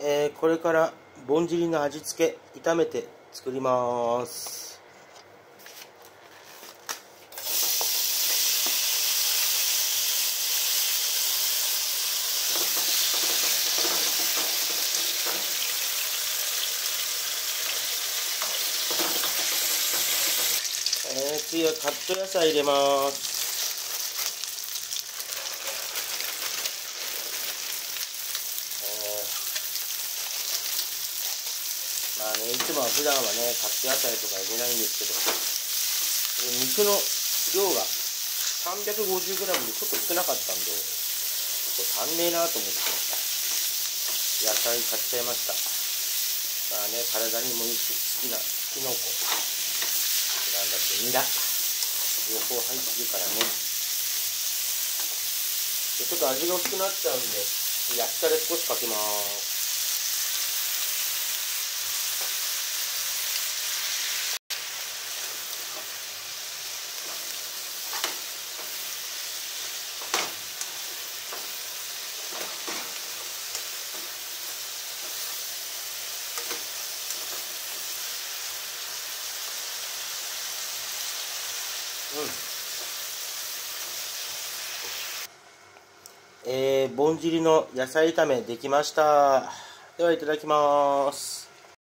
えー、これからぼんじりの味付け炒めて作りますえー、次はカット野菜入れます。まあね、いつもは普段はね、カット野菜とか入れないんですけど、肉の量が 350g でちょっと少なかったんで、これ足んねえなと思って、野菜買っちゃいました。まあね、体にもいいし、好きなキノコ、なんだっけ、ニラ、両方入ってるからね。ちょっと味が薄くなっちゃうんで、焼きたれ少しかけます。うん、えー、ぼんじりの野菜炒めできました。ではいただきます。